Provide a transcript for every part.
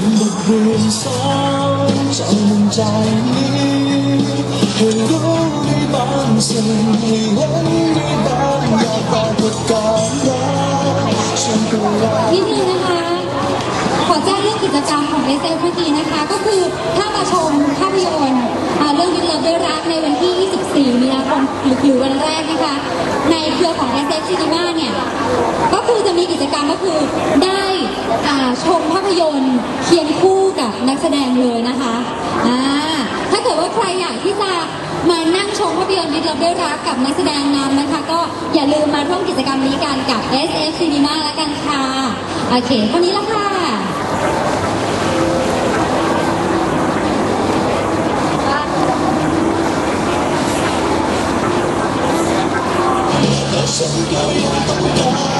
็นบทเรียนสอนจำใจนี้ให้รู้ในบางสิ่งให้เห็นในบางอย่างปรากฏการรักฉันก็รัก นิดนึนะคะ ขอแจ้งเรื่องกิจกรรมของ s อเมื่อกี้นะคะ ก็คือถ้ามาชมภาพยนตร์เรื่องวินเลิฟด้วยรักในวันที่ 24 มีนาคมหรือวันแรกนะคะ ในเครือของ s อ Cinema มีกิจกรรมก็คือได้อ่าชมภาพยนตร์เคียงคู่กับนักแสดงเลยนะคะอ่าถ้าเกิดว่าใครอยากที่จะมานั่งชมภาพยนตร์วิลเลอร์ด้วยรักกับนักแสดงนำนะคะ ก็อย่าลืมมาร่วมกิจกรรมนี้กันกับ SF Cinema แล้วกันค่ะ โอเคเท่านี้ละค่ะฉันก็ยัง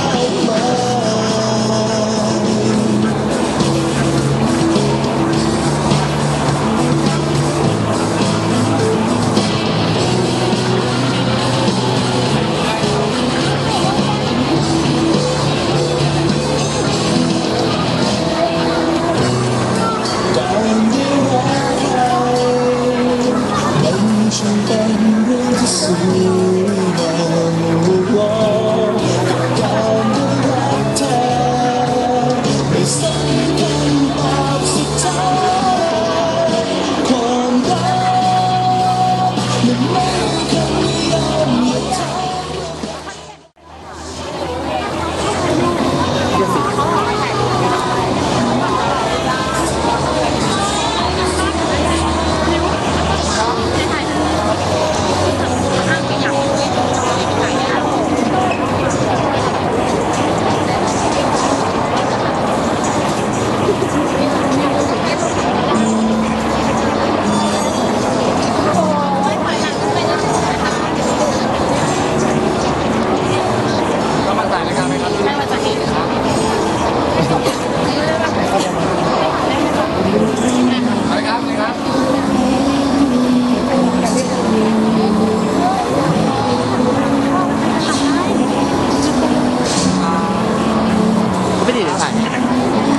you. 系。